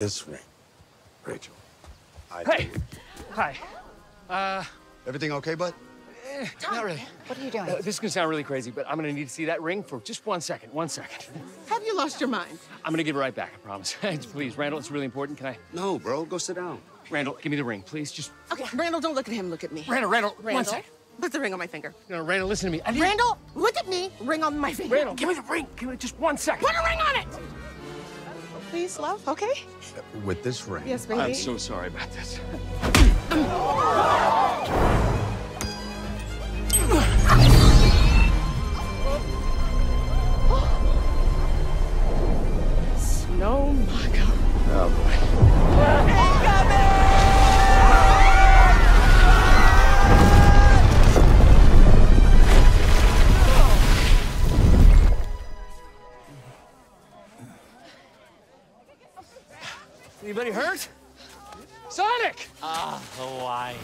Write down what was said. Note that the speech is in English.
this ring, Rachel. I Hey! Hi. Uh, Everything okay, bud? not really. What are you doing? Uh, this is gonna sound really crazy, but I'm gonna need to see that ring for just one second. One second. Have you lost your mind? I'm gonna give it right back, I promise. please, Randall, it's really important. Can I? No, bro. Go sit down. Randall, give me the ring, please. Just. Okay, Randall, don't look at him. Look at me. Randall, Randall, one Randall, second. put the ring on my finger. No, Randall, listen to me. I need... Randall, look at me. Ring on my finger. Randall, give me the ring. Give me just one second. Put a ring on it. Please, love. Okay. With this ring. Yes, baby. I'm so sorry about this. Snow Maga. Oh, boy. Anybody hurt? Sonic! Ah, Hawaii.